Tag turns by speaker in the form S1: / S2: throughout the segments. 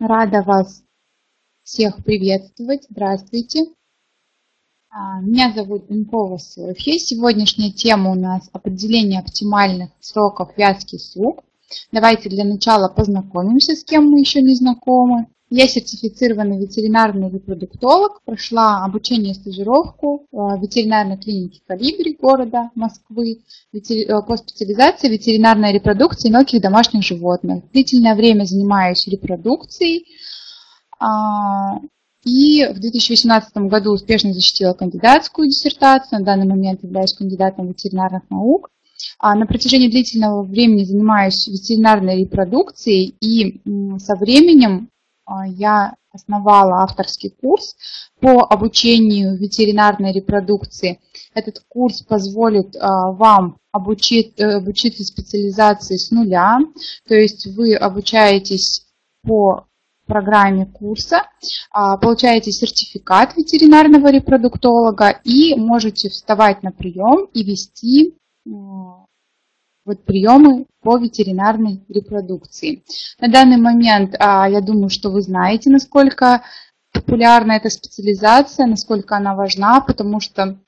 S1: Рада вас всех приветствовать. Здравствуйте. А, меня зовут Инкова Софья. Сегодняшняя тема у нас определение оптимальных сроков вязки сук. Давайте для начала познакомимся, с кем мы еще не знакомы. Я сертифицированный ветеринарный репродуктолог, прошла обучение и стажировку в ветеринарной клинике «Калибри» города Москвы э, по специализации ветеринарной репродукции мелких домашних животных. Длительное время занимаюсь репродукцией а, и в 2018 году успешно защитила кандидатскую диссертацию, на данный момент являюсь кандидатом ветеринарных наук. А на протяжении длительного времени занимаюсь ветеринарной репродукцией и со временем я основала авторский курс по обучению ветеринарной репродукции. Этот курс позволит а, вам обучить, э, обучиться специализации с нуля, то есть вы обучаетесь по программе курса, а, получаете сертификат ветеринарного репродуктолога и можете вставать на прием и вести вот приемы по ветеринарной репродукции. На данный момент а, я думаю, что вы знаете, насколько популярна эта специализация, насколько она важна, потому что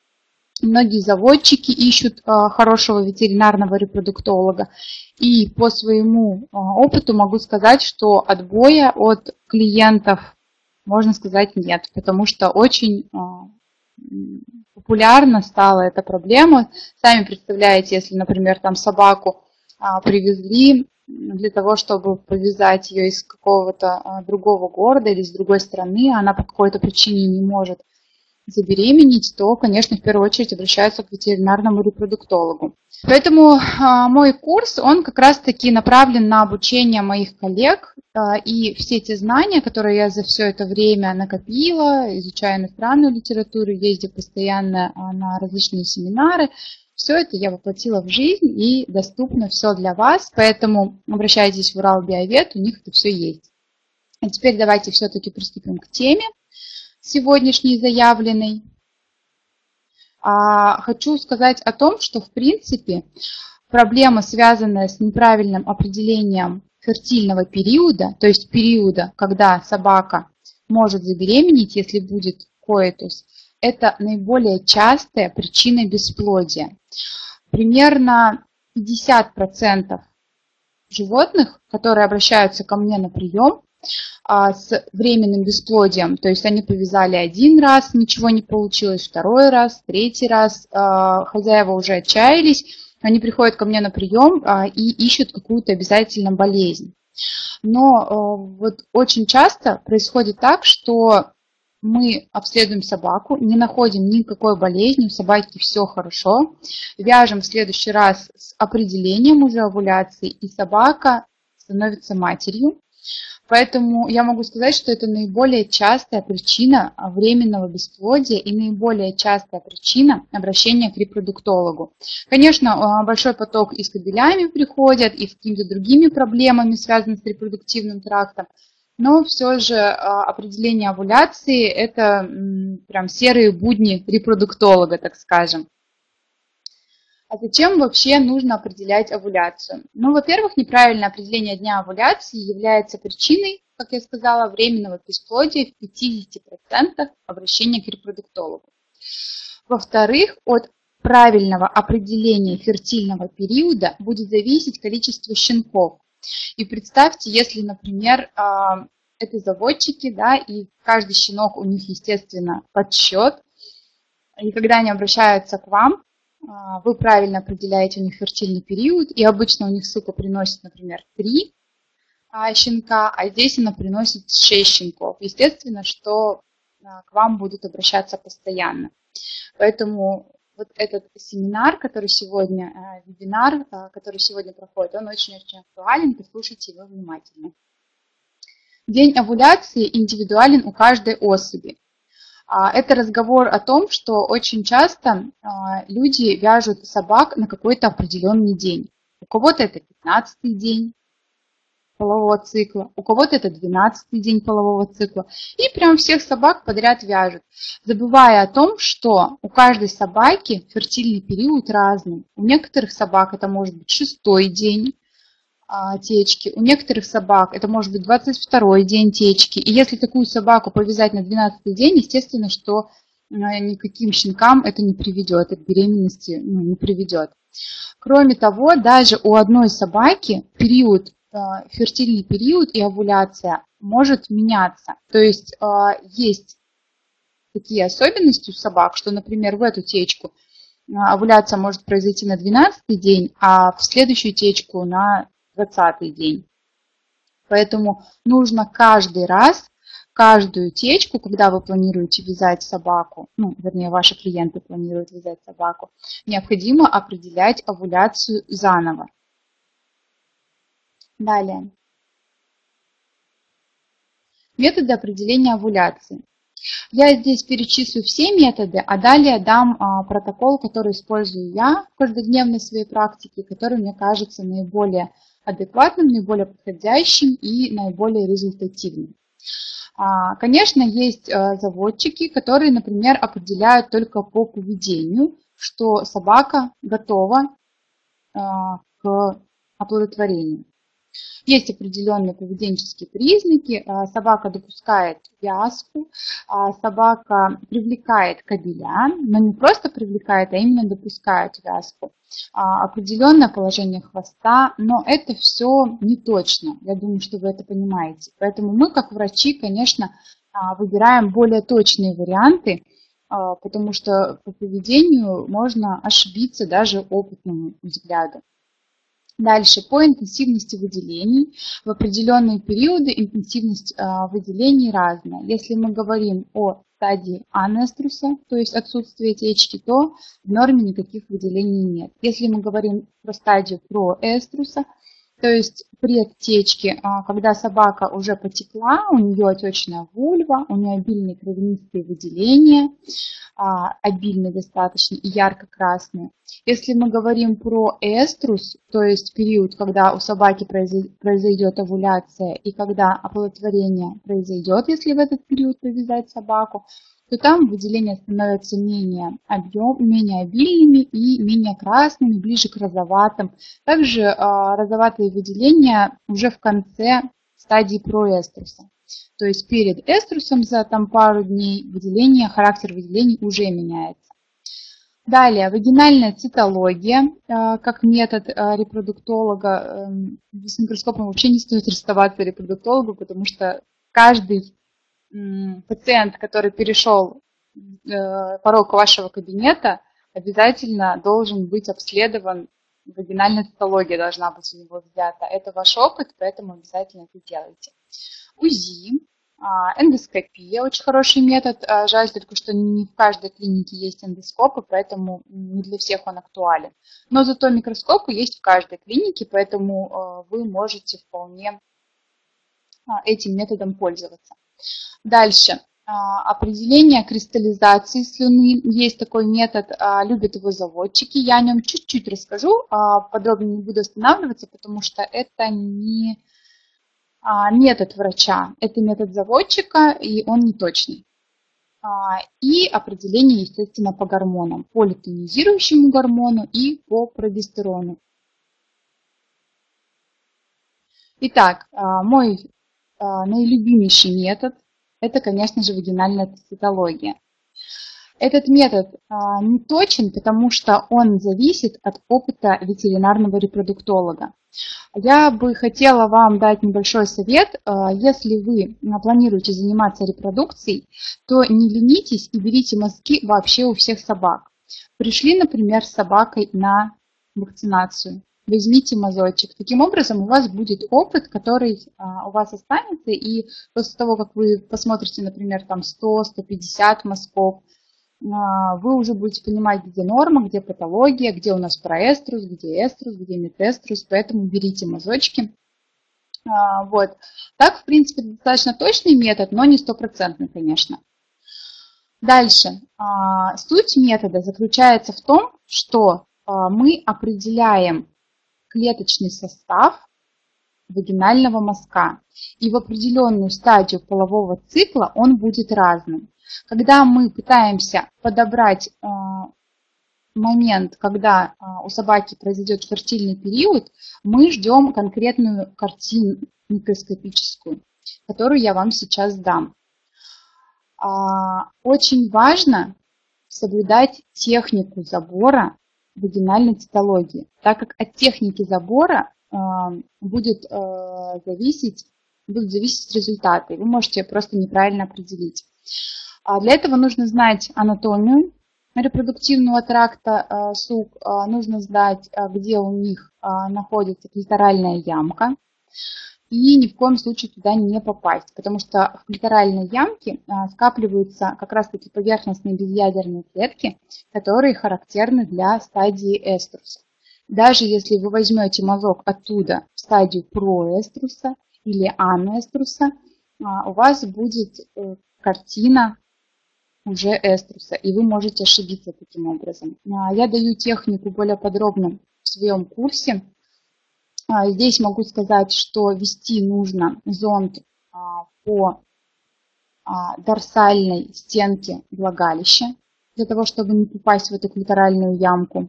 S1: многие заводчики ищут а, хорошего ветеринарного репродуктолога. И по своему а, опыту могу сказать, что отбоя от клиентов, можно сказать, нет, потому что очень популярна стала эта проблема. Сами представляете, если, например, там собаку а, привезли для того, чтобы повязать ее из какого-то а, другого города или из другой страны, она по какой-то причине не может забеременеть, то, конечно, в первую очередь обращаются к ветеринарному репродуктологу. Поэтому а, мой курс, он как раз-таки направлен на обучение моих коллег, а, и все те знания, которые я за все это время накопила, изучая иностранную литературу, ездя постоянно а, на различные семинары, все это я воплотила в жизнь и доступно все для вас, поэтому обращайтесь в Урал Биовед, у них это все есть. А теперь давайте все-таки приступим к теме сегодняшней заявленной. А, хочу сказать о том, что в принципе проблема, связанная с неправильным определением фертильного периода, то есть периода, когда собака может забеременеть, если будет коэтус, это наиболее частая причина бесплодия. Примерно 50% животных, которые обращаются ко мне на прием, с временным бесплодием. То есть они повязали один раз, ничего не получилось, второй раз, третий раз. А, хозяева уже отчаялись, они приходят ко мне на прием а, и ищут какую-то обязательно болезнь. Но вот очень часто происходит так, что мы обследуем собаку, не находим никакой болезни, у собаки все хорошо, вяжем в следующий раз с определением уже овуляции, и собака становится матерью. Поэтому я могу сказать, что это наиболее частая причина временного бесплодия и наиболее частая причина обращения к репродуктологу. Конечно, а, большой поток и с кабелями приходят, и с какими-то другими проблемами, связанными с репродуктивным трактом, но все же а, определение овуляции – это прям серые будни репродуктолога, так скажем. А зачем вообще нужно определять овуляцию? Ну, во-первых, неправильное определение дня овуляции является причиной, как я сказала, временного бесплодия в 50% обращения к репродуктологу. Во-вторых, от правильного определения фертильного периода будет зависеть количество щенков. И представьте, если, например, а, это заводчики, да, и каждый щенок у них, естественно, подсчет, и когда они обращаются к вам, вы правильно определяете у них фертильный период, и обычно у них сука приносит, например, 3 а, щенка, а здесь она приносит 6 щенков. Естественно, что а, к вам будут обращаться постоянно. Поэтому вот этот семинар, который сегодня, вебинар, который сегодня проходит, он очень-очень актуален, послушайте его внимательно. День овуляции индивидуален у каждой особи. А, это разговор о том, что очень часто а, люди вяжут собак на какой-то определенный день. У кого-то это 15 день полового цикла, у кого-то это 12 день полового цикла. И прям всех собак подряд вяжут, забывая о том, что у каждой собаки фертильный период разный. У некоторых собак это может быть шестой день, течки. У некоторых собак это может быть 22 день течки. И если такую собаку повязать на 12 день, естественно, что никаким щенкам это не приведет, к беременности ну, не приведет. Кроме того, даже у одной собаки период, фертильный период и овуляция может меняться. То есть есть такие особенности у собак, что, например, в эту течку а, овуляция может произойти на 12 день, а в следующую течку на 20 день. Поэтому нужно каждый раз, каждую течку, когда вы планируете вязать собаку, ну, вернее, ваши клиенты планируют вязать собаку, необходимо определять овуляцию заново. Далее. Методы определения овуляции. Я здесь перечислю все методы, а далее дам а, протокол, который использую я в каждодневной своей практике, который мне кажется наиболее адекватным, наиболее подходящим и наиболее результативным. А, конечно, есть а, заводчики, которые, например, определяют только по поведению, что собака готова а, к оплодотворению. Есть определенные поведенческие признаки. А, собака допускает вязку, а, собака привлекает кабеля, но не просто привлекает, а именно допускает вязку. А, определенное положение хвоста, но это все не точно. Я думаю, что вы это понимаете. Поэтому мы, как врачи, конечно, выбираем более точные варианты, потому что по поведению можно ошибиться даже опытному взгляду. Дальше, по интенсивности выделений. В определенные периоды интенсивность а, выделений разная. Если мы говорим о стадии анеструса, то есть отсутствие течки, то в норме никаких выделений нет. Если мы говорим про стадию проэструса, то есть предтечки, а, когда собака уже потекла, у нее отечная вульва, у нее обильные кровянистые выделения, а, обильные достаточно и ярко-красные. Если мы говорим про эструс, то есть период, когда у собаки произойдет овуляция и когда оплодотворение произойдет, если в этот период привязать собаку, то там выделения становятся менее, объем, менее обильными и менее красными, ближе к розоватым. Также э, розоватые выделения уже в конце стадии проэструса. То есть перед эструсом за там, пару дней выделение, характер выделений уже меняется. Далее, вагинальная цитология, э, как метод э, репродуктолога. Эм, с микроскопом вообще не стоит расставаться репродуктологу, потому что каждый пациент, который перешел э, порог вашего кабинета, обязательно должен быть обследован, вагинальная цитология должна быть у него взята. Это ваш опыт, поэтому обязательно это делайте. УЗИ, а, эндоскопия, очень хороший метод. А, жаль только, что не в каждой клинике есть эндоскопы, поэтому не для всех он актуален. Но зато микроскопы есть в каждой клинике, поэтому а, вы можете вполне этим методом пользоваться. Дальше. Определение кристаллизации слюны. Есть такой метод, любят его заводчики. Я о нем чуть-чуть расскажу, подробнее не буду останавливаться, потому что это не метод врача. Это метод заводчика, и он не точный. И определение, естественно, по гормонам. По лютонизирующему гормону и по прогестерону. Итак, мой наилюбимейший метод – это, конечно же, вагинальная цитология. Этот метод не точен, потому что он зависит от опыта ветеринарного репродуктолога. Я бы хотела вам дать небольшой совет. А, если вы планируете заниматься репродукцией, то не ленитесь и берите мазки вообще у всех собак. Пришли, например, с собакой на вакцинацию. Возьмите мазочек. Таким образом у вас будет опыт, который а, у вас останется, и после того, как вы посмотрите, например, там 100-150 мазков, а, вы уже будете понимать, где норма, где патология, где у нас проэструс, где эструс, где метэструс, поэтому берите мазочки. А, вот. Так, в принципе, достаточно точный метод, но не стопроцентный, конечно. Дальше. Суть метода заключается в том, что мы определяем клеточный состав вагинального мазка. И в определенную стадию полового цикла он будет разным. Когда мы пытаемся подобрать э, момент, когда у собаки произойдет фертильный период, мы ждем конкретную картину микроскопическую, которую я вам сейчас дам. Очень важно соблюдать технику забора вагинальной цитологии, так как от техники забора будет зависеть, будут зависеть результаты. Вы можете просто неправильно определить. А для этого нужно знать анатомию репродуктивного тракта а, сук, а, нужно знать, где у них находится клиторальная ямка, и ни в коем случае туда не попасть, потому что в клиторальной ямке скапливаются как раз-таки поверхностные безъядерные клетки, которые характерны для стадии эструса. Даже если вы возьмете мазок оттуда в стадию проэструса или анэструса, у вас будет э, картина уже эструса, и вы можете ошибиться таким образом. А, я даю технику более подробно в своем курсе. А, здесь могу сказать, что вести нужно зонд а, по дорсальной стенке влагалища, для того, чтобы не попасть в эту клиторальную ямку.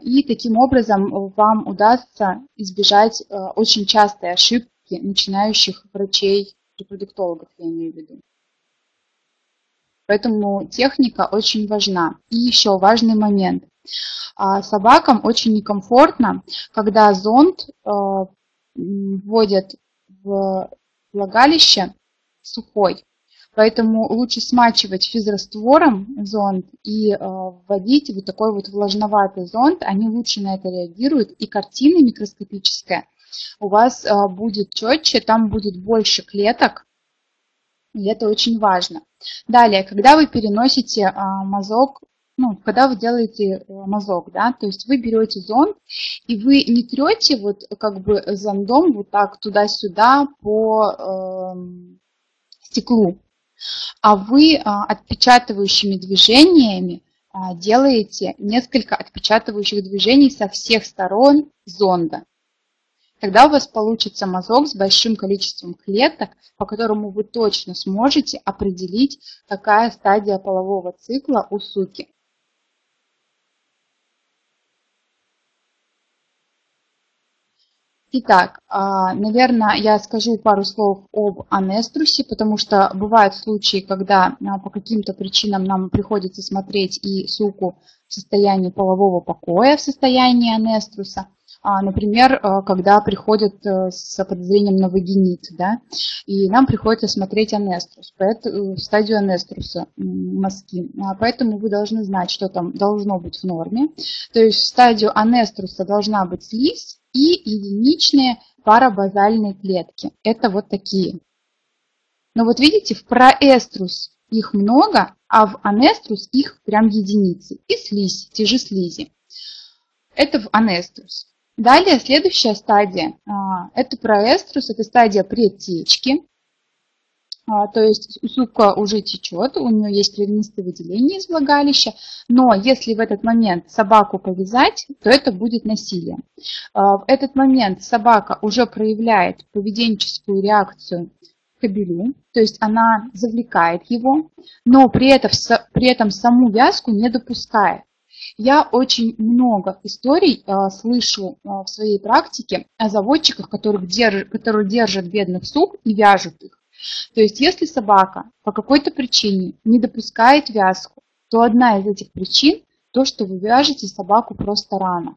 S1: И таким образом вам удастся избежать очень частой ошибки начинающих врачей репродуктологов я имею в виду. Поэтому техника очень важна. И еще важный момент. А, собакам очень некомфортно, когда зонд э, вводят в влагалище сухой. Поэтому лучше смачивать физраствором зонд и э, вводить вот такой вот влажноватый зонд. Они лучше на это реагируют. И картина микроскопическая у вас э, будет четче, там будет больше клеток, и это очень важно. Далее, когда вы переносите а, мазок, ну, когда вы делаете э, мазок, да, то есть вы берете зонд, и вы не трете вот как бы зондом вот так туда-сюда по э, стеклу, а вы э, отпечатывающими движениями э, делаете несколько отпечатывающих движений со всех сторон зонда. Тогда у вас получится мазок с большим количеством клеток, по которому вы точно сможете определить, какая стадия полового цикла у суки. Итак, а, наверное, я скажу пару слов об анеструсе, потому что бывают случаи, когда а, по каким-то причинам нам приходится смотреть и суку в состоянии полового покоя, в состоянии анеструса – например, э, когда приходят э, с подозрением на вагинит, да, и нам приходится смотреть анеструс, э, стадию анеструса мазки. А, поэтому вы должны знать, что там должно быть в норме. То есть стадию анеструса должна быть слизь и единичные парабазальные клетки. Это вот такие. Но вот видите, в проэструс их много, а в анеструс их прям единицы. И слизь, те же слизи. Это в анеструс. Далее следующая стадия а, – это проэструс, это стадия предтечки. А, то есть супка уже течет, у нее есть кровянистые выделения из влагалища, но если в этот момент собаку повязать, то это будет насилие. А, в этот момент собака уже проявляет поведенческую реакцию кобелю, то есть она завлекает его, но при этом, при этом саму вязку не допускает. Я очень много историй э, слышу э, в своей практике о заводчиках, которых держ, которые держат бедных сук и вяжут их. То есть если собака по какой-то причине не допускает вязку, то одна из этих причин то, что вы вяжете собаку просто рано.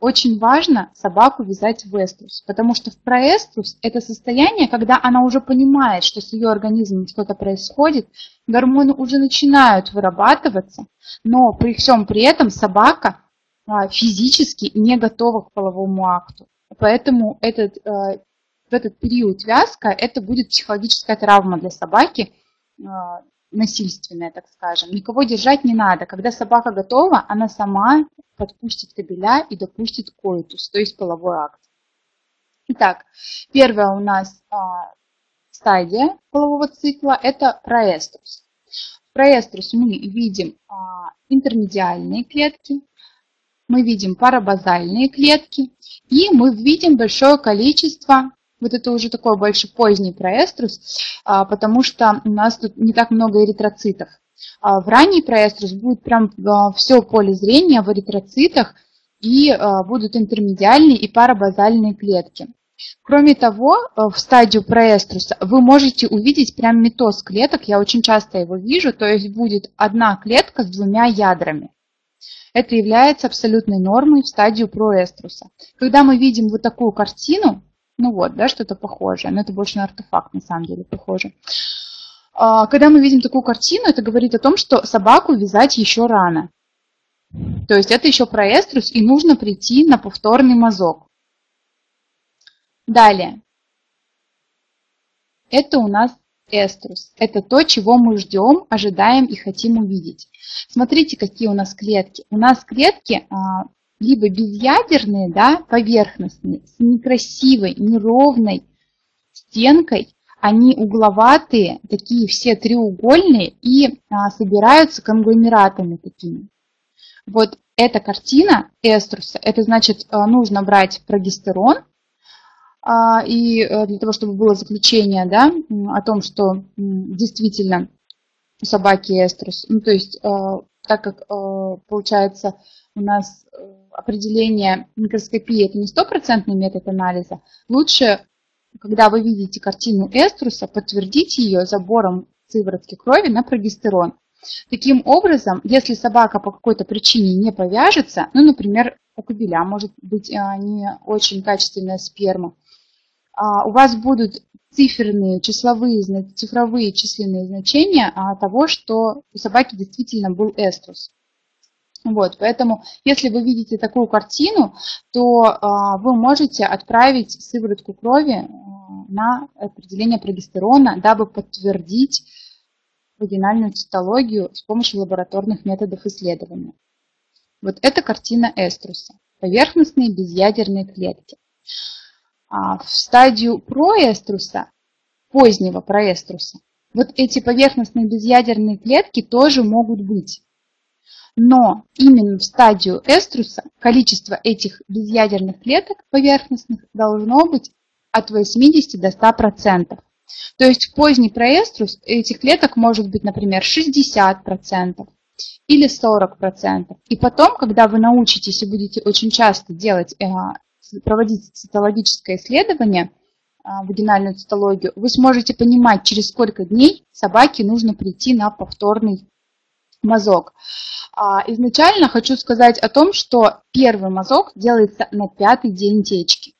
S1: Очень важно собаку вязать в эструс, потому что в проэструс это состояние, когда она уже понимает, что с ее организмом что-то происходит, гормоны уже начинают вырабатываться, но при всем при этом собака а, физически не готова к половому акту. Поэтому этот, э, в этот период вязка это будет психологическая травма для собаки, насильственная, так скажем. Никого держать не надо. Когда собака готова, она сама подпустит кобеля и допустит коитус, то есть половой акт. Итак, первая у нас а, стадия полового цикла – это проэструс. В проэструс мы видим а, интермедиальные клетки, мы видим парабазальные клетки, и мы видим большое количество вот это уже такой больше поздний проэструс, а, потому что у нас тут не так много эритроцитов. А в ранний проэструс будет прям а, все поле зрения в эритроцитах и будут интермедиальные и парабазальные клетки. Кроме того, в стадию проэструса вы можете увидеть прям метоз клеток, я очень часто его вижу, то есть будет одна клетка с двумя ядрами. Это является абсолютной нормой в стадию проэструса. Когда мы видим вот такую картину, ну вот, да, что-то похожее, но это больше на артефакт на самом деле похоже. А, когда мы видим такую картину, это говорит о том, что собаку вязать еще рано. То есть это еще проэструс, и нужно прийти на повторный мазок. Далее. Это у нас эструс. Это то, чего мы ждем, ожидаем и хотим увидеть. Смотрите, какие у нас клетки. У нас клетки а, либо безъядерные, да, поверхностные, с некрасивой, неровной стенкой, они угловатые, такие все треугольные и а, собираются конгломератами такими. Вот эта картина эструса, это значит а, нужно брать прогестерон, а, и а, для того, чтобы было заключение да, о том, что действительно собаки эструс, ну то есть а, так как получается у нас э, определение микроскопии это не стопроцентный метод анализа, лучше когда вы видите картину эструса, подтвердите ее забором сыворотки крови на прогестерон. Таким образом, если собака по какой-то причине не повяжется, ну, например, у кобеля может быть а, не очень качественная сперма, а, у вас будут циферные, числовые, цифровые численные значения а, того, что у собаки действительно был эструс. Вот, поэтому, если вы видите такую картину, то а, вы можете отправить сыворотку крови а, на определение прогестерона, дабы подтвердить вагинальную цитологию с помощью лабораторных методов исследования. Вот это картина эструса. Поверхностные безъядерные клетки. А в стадию проэструса, позднего проэструса, вот эти поверхностные безъядерные клетки тоже могут быть. Но именно в стадию эструса количество этих безъядерных клеток поверхностных должно быть от 80 до 100%. То есть в поздний проэструс этих клеток может быть, например, 60% или 40%. И потом, когда вы научитесь и будете очень часто делать, э, проводить цитологическое исследование, э, вагинальную цитологию, вы сможете понимать, через сколько дней собаке нужно прийти на повторный мазок. А, изначально хочу сказать о том, что первый мазок делается на пятый день течки.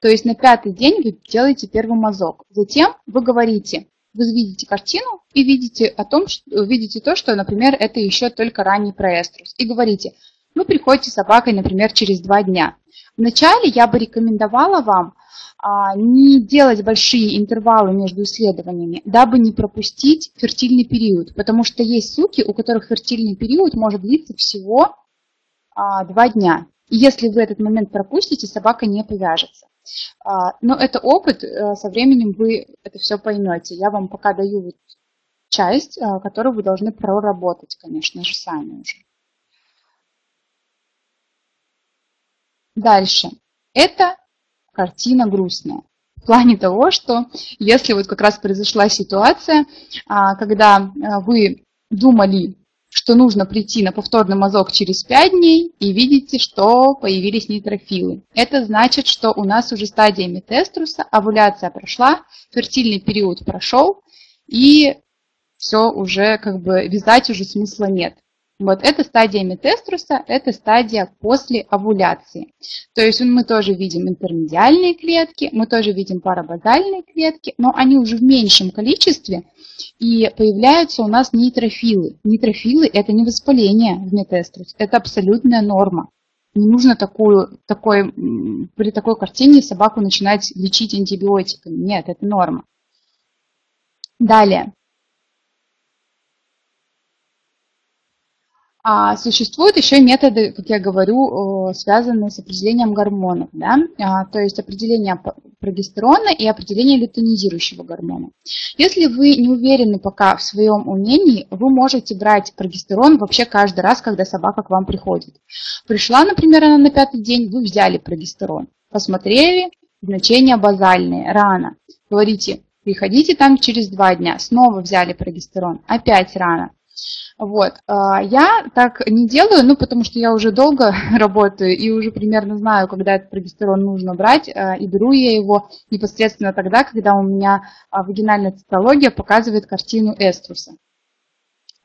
S1: То есть на пятый день вы делаете первый мазок. Затем вы говорите, вы видите картину и видите, о том, что, видите то, что, например, это еще только ранний проэструс. И говорите, вы приходите с собакой, например, через два дня. Вначале я бы рекомендовала вам не делать большие интервалы между исследованиями, дабы не пропустить фертильный период, потому что есть суки, у которых фертильный период может длиться всего а, два дня. И если вы этот момент пропустите, собака не повяжется. А, но это опыт, э, со временем вы это все поймете. Я вам пока даю часть, которую вы должны проработать, конечно же, сами уже. Дальше. Это картина грустная. В плане того, что если вот как раз произошла ситуация, а, когда а, вы думали, что нужно прийти на повторный мазок через 5 дней и видите, что появились нейтрофилы. Это значит, что у нас уже стадия метеструса, овуляция прошла, фертильный период прошел, и все уже как бы вязать уже смысла нет. Вот эта стадия метеструса, это стадия после овуляции. То есть мы тоже видим интермедиальные клетки, мы тоже видим парабазальные клетки, но они уже в меньшем количестве, и появляются у нас нейтрофилы. Нейтрофилы – это не воспаление в метеструсе, это абсолютная норма. Не нужно такую, такой, при такой картине собаку начинать лечить антибиотиками. Нет, это норма. Далее. А существуют еще методы, как я говорю, связанные с определением гормонов, да? а, то есть определение прогестерона и определение лютонизирующего гормона. Если вы не уверены пока в своем умении, вы можете брать прогестерон вообще каждый раз, когда собака к вам приходит. Пришла, например, она на пятый день, вы взяли прогестерон, посмотрели, значения базальные, рано. Говорите, приходите там через два дня, снова взяли прогестерон, опять рано Вот. А, я так не делаю, ну, потому что я уже долго работаю и уже примерно знаю, когда этот прогестерон нужно брать, а, и беру я его непосредственно тогда, когда у меня вагинальная цитология показывает картину эструса.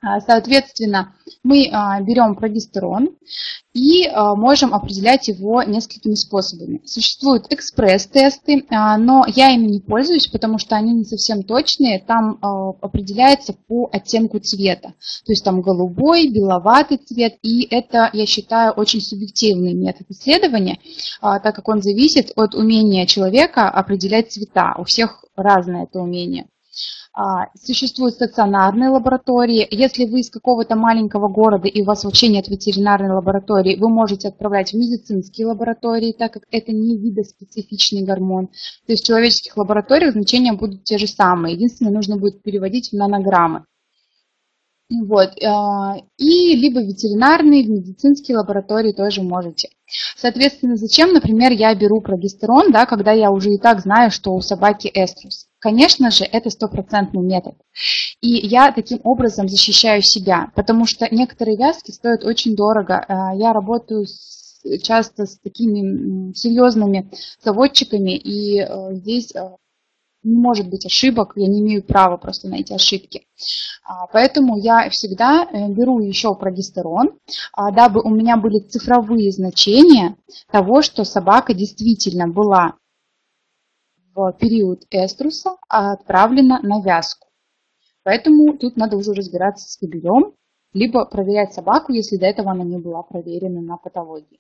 S1: А, соответственно, мы а, берем прогестерон и а, можем определять его несколькими способами. Существуют экспресс-тесты, но я ими не пользуюсь, потому что они не совсем точные. Там определяется по оттенку цвета. То есть там голубой, беловатый цвет. И это, я считаю, очень субъективный метод исследования, так как он зависит от умения человека определять цвета. У всех разное это умение. А, существуют стационарные лаборатории. Если вы из какого-то маленького города и у вас вообще нет ветеринарной лаборатории, вы можете отправлять в медицинские лаборатории, так как это не видоспецифичный гормон. То есть в человеческих лабораториях значения будут те же самые. Единственное, нужно будет переводить в нанограммы. Вот. А, и либо ветеринарные, медицинские лаборатории тоже можете. Соответственно, зачем, например, я беру прогестерон, да, когда я уже и так знаю, что у собаки эструс? Конечно же, это стопроцентный метод. И я таким образом защищаю себя, потому что некоторые вязки стоят очень дорого. А, я работаю с, часто с такими серьезными заводчиками, и э, здесь э, не может быть ошибок, я не имею права просто на эти ошибки. А, поэтому я всегда э, беру еще прогестерон, а, дабы у меня были цифровые значения того, что собака действительно была в период эструса отправлена на вязку. Поэтому тут надо уже разбираться с кобелем, либо проверять собаку, если до этого она не была проверена на патологии.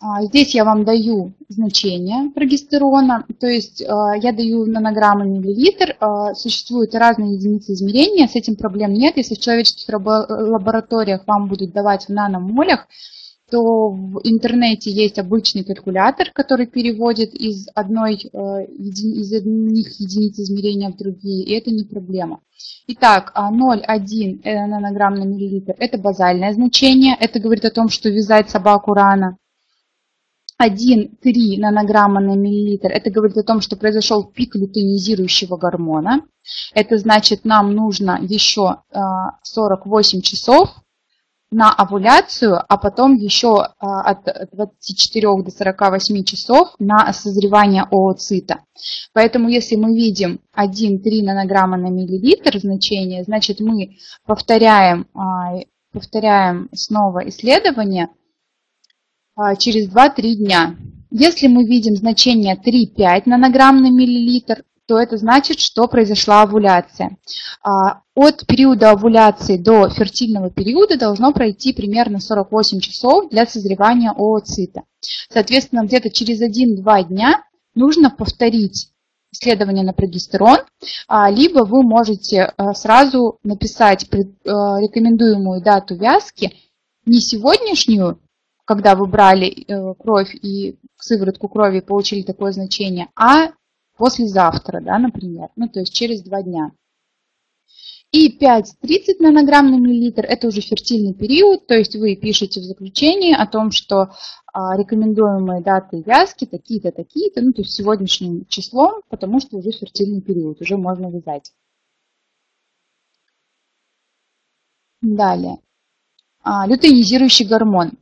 S1: А, здесь я вам даю значение прогестерона, то есть а, я даю нанограммы миллилитр, а, существуют разные единицы измерения, с этим проблем нет. Если в человеческих лабораториях вам будут давать в наномолях, то в интернете есть обычный калькулятор, который переводит из, одной, из одних единиц измерения в другие, и это не проблема. Итак, 0,1 э, нанограмм на миллилитр – это базальное значение, это говорит о том, что вязать собаку рано. 1,3 нанограмма на миллилитр, это говорит о том, что произошел пик лютeinизирующего гормона. Это значит, нам нужно еще 48 а, часов на овуляцию, а потом еще а, от 24 до 48 часов на созревание ооцита. Поэтому если мы видим 1,3 нанограмма на миллилитр значение, значит мы повторяем, а, повторяем снова исследование – а, через 2-3 дня. Если мы видим значение 3-5 нанограмм на миллилитр, то это значит, что произошла овуляция. А, от периода овуляции до фертильного периода должно пройти примерно 48 часов для созревания ооцита. Соответственно, где-то через 1-2 дня нужно повторить исследование на прогестерон, а, либо вы можете сразу написать рекомендуемую дату вязки, не сегодняшнюю, когда вы брали э, кровь и сыворотку крови получили такое значение, а послезавтра, да, например, ну, то есть через два дня. И 5-30 нанограмм на миллилитр – это уже фертильный период, то есть вы пишете в заключении о том, что а, рекомендуемые даты вязки такие-то, такие-то, ну, то есть сегодняшним числом, потому что уже фертильный период, уже можно вязать. Далее. А, лютeinизирующий гормон.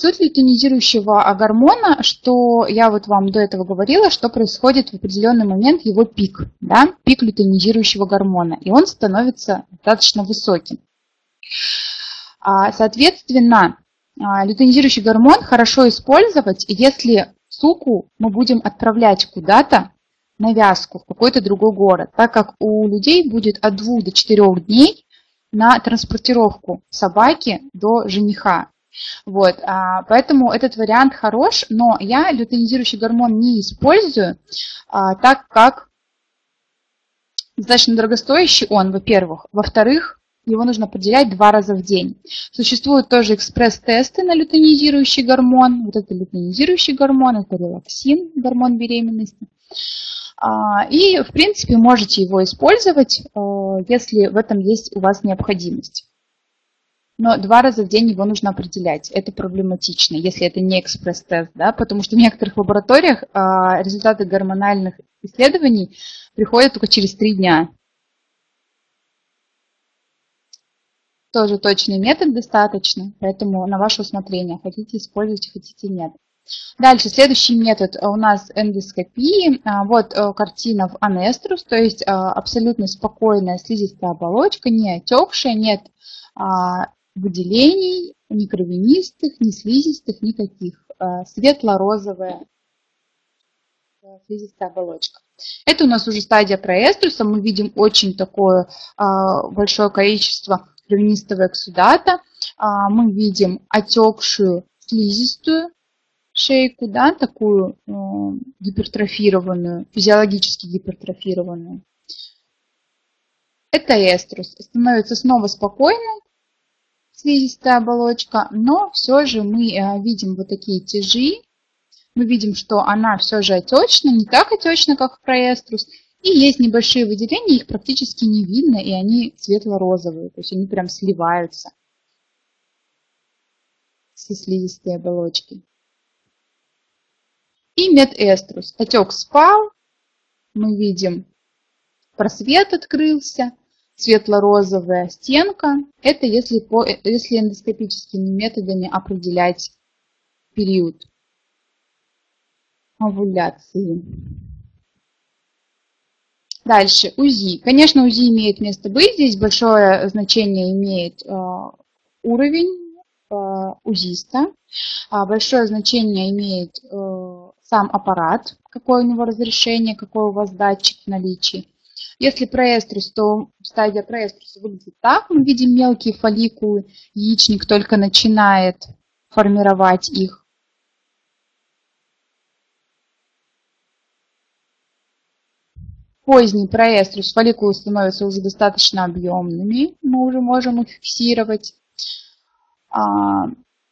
S1: Суть лютeinизирующего гормона, что я вот вам до этого говорила, что происходит в определенный момент его пик, да, пик лютeinизирующего гормона, и он становится достаточно высоким. А, соответственно, а, лютeinизирующий гормон хорошо использовать, если суку мы будем отправлять куда-то на вязку в какой-то другой город, так как у людей будет от 2 до 4 дней на транспортировку собаки до жениха. Вот, а, поэтому этот вариант хорош, но я лютeinизирующий гормон не использую, а, так как достаточно дорогостоящий он, во-первых. Во-вторых, его нужно определять два раза в день. Существуют тоже экспресс-тесты на лютeinизирующий гормон. Вот это лютeinизирующий гормон, это релаксин, гормон беременности. А, и, в принципе, можете его использовать, э, если в этом есть у вас необходимость но два раза в день его нужно определять. Это проблематично, если это не экспресс-тест, да, потому что в некоторых лабораториях а, результаты гормональных исследований приходят только через три дня. Тоже точный метод достаточно, поэтому на ваше усмотрение, хотите использовать, хотите нет. Дальше, следующий метод у нас эндоскопии. А, вот э, картина в анеструс, то есть а, абсолютно спокойная слизистая оболочка, не отекшая, нет а, выделений, ни кровянистых, ни слизистых, никаких. Э, светло-розовая слизистая оболочка. Это у нас уже стадия проэструса. Мы видим очень такое а, большое количество кровянистого эксудата. Мы видим отекшую слизистую шейку, да, такую э, гипертрофированную, физиологически гипертрофированную. Это эструс. Становится снова спокойной слизистая оболочка, но все же мы э, видим вот такие тяжи. Мы видим, что она все же отечна, не так отечна, как проэструс. И есть небольшие выделения, их практически не видно, и они светло-розовые, то есть они прям сливаются со слизистой оболочкой. И медэструс. Отек спал, мы видим просвет открылся, светло-розовая стенка. Это если, по, если эндоскопическими методами определять период овуляции. Дальше, УЗИ. Конечно, УЗИ имеет место быть. Здесь большое значение имеет э, уровень э, УЗИста. А большое значение имеет э, сам аппарат, какое у него разрешение, какой у вас датчик в наличии. Если проэструс, то стадия проэструса выглядит так. Мы видим мелкие фолликулы, яичник только начинает формировать их. Поздний проэструс, фолликулы становятся уже достаточно объемными, мы уже можем их фиксировать.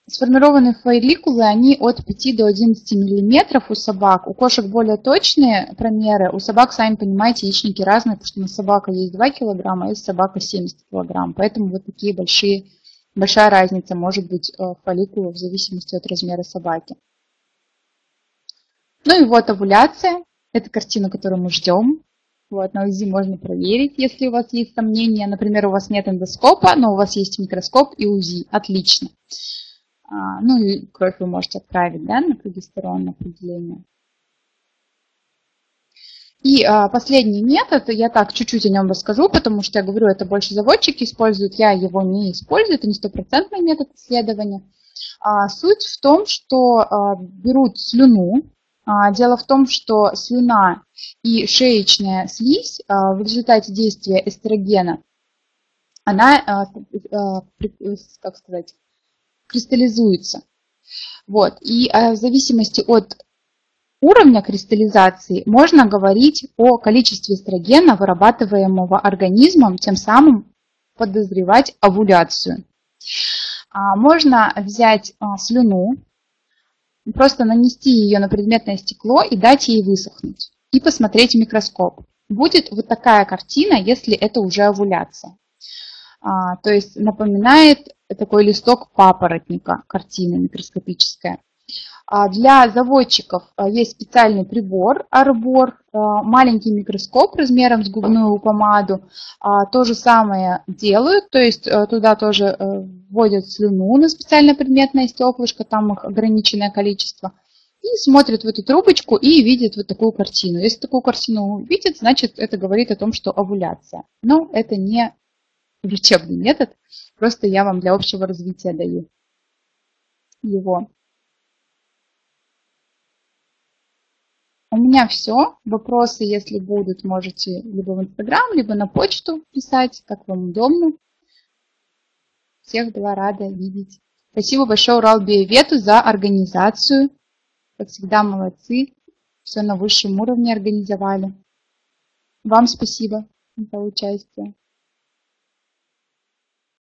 S1: Сформированные фолликулы, они от 5 до 11 мм у собак. У кошек более точные промеры. У собак, сами понимаете, яичники разные, потому что на собака есть 2 кг, а есть собака 70 кг. Поэтому вот такие большие, большая разница может быть э, фолликулов в зависимости от размера собаки. Ну и вот овуляция. Это картина, которую мы ждем. Вот, на УЗИ можно проверить, если у вас есть сомнения. Например, у вас нет эндоскопа, но у вас есть микроскоп и УЗИ. Отлично. А, ну и кровь вы можете отправить да, на прогестерон определение. И а, последний метод, я так чуть-чуть о нем расскажу, потому что я говорю, это больше заводчики используют, я его не использую, это не стопроцентный метод исследования. А, суть в том, что а, берут слюну. А, дело в том, что слюна и шеечная слизь а, в результате действия эстрогена, она, а, а, как сказать, кристаллизуется. Вот. И э, в зависимости от уровня кристаллизации можно говорить о количестве эстрогена, вырабатываемого организмом, тем самым подозревать овуляцию. А, можно взять а, слюну, просто нанести ее на предметное стекло и дать ей высохнуть. И посмотреть в микроскоп. Будет вот такая картина, если это уже овуляция. А, то есть напоминает такой листок папоротника, картина микроскопическая. А для заводчиков а, есть специальный прибор Арбор, маленький микроскоп размером с губную помаду. То же самое делают, то есть э, туда тоже э, вводят слюну на специальное предметное стеклышко, там их ограниченное количество. И смотрят в эту трубочку и видят вот такую картину. Если такую картину видят, значит это говорит о том, что овуляция. Но это не лечебный метод, просто я вам для общего развития даю его. У меня все. Вопросы, если будут, можете либо в Инстаграм, либо на почту писать, как вам удобно. Всех была рада видеть. Спасибо большое Урал Биовету за организацию. Как всегда, молодцы. Все на высшем уровне организовали. Вам спасибо за участие.